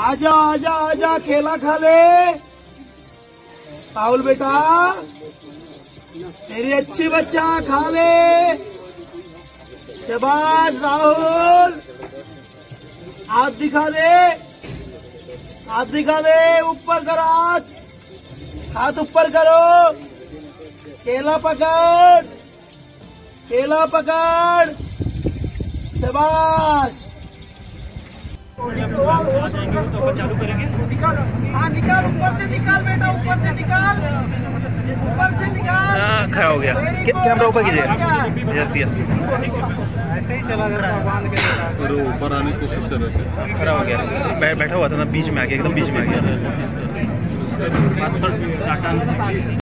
आजा आजा आजा, केला खा ले। राहुल बेटा मेरी अच्छी बच्चा खा ले। शबाश, राहुल, हाथ दिखा दे। हाथ दिखा दे, ऊपर करो हाथ। हाथ ऊपर करो। केला पकड़। केला पकड़। शबाश। चालू करेंगे हाँ निकाल ऊपर से निकाल बेटा ऊपर से निकाल ऊपर से निकाल हाँ खड़ा हो गया कैमरा ऊपर कीजिए यस यस। ऐसे ही चला जाता बाँध के ऊपर आने की कोशिश कर रहे थे। खड़ा हो गया। बै- बैठा हुआ था ना बीच में आ गया एकदम बीच में आ गया।